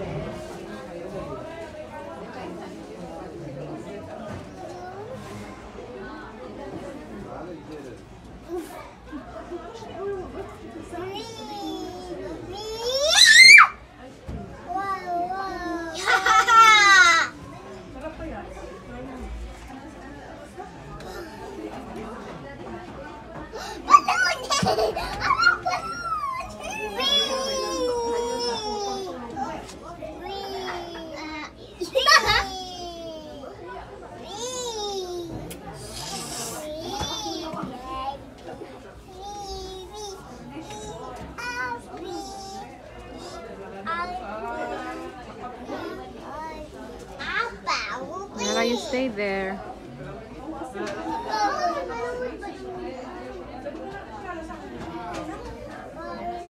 あ why you stay there.